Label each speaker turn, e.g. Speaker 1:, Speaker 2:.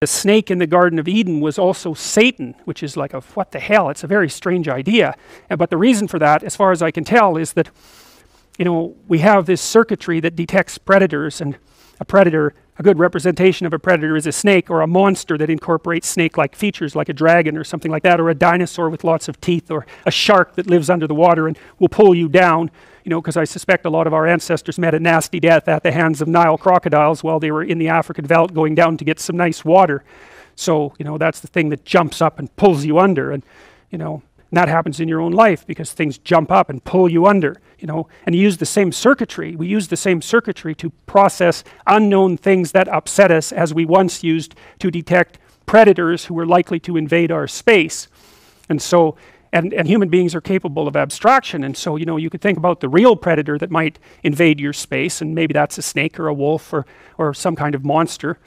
Speaker 1: the snake in the Garden of Eden was also Satan, which is like a what the hell? It's a very strange idea. But the reason for that, as far as I can tell, is that you know we have this circuitry that detects predators, and a predator, a good representation of a predator is a snake or a monster that incorporates snake-like features, like a dragon or something like that, or a dinosaur with lots of teeth, or a shark that lives under the water and will pull you down you know, because I suspect a lot of our ancestors met a nasty death at the hands of Nile crocodiles while they were in the African veldt going down to get some nice water. So, you know, that's the thing that jumps up and pulls you under. And, you know, and that happens in your own life because things jump up and pull you under, you know. And you use the same circuitry. We use the same circuitry to process unknown things that upset us as we once used to detect predators who were likely to invade our space. And so and, and human beings are capable of abstraction. And so, you know, you could think about the real predator that might invade your space, and maybe that's a snake or a wolf or, or some kind of monster.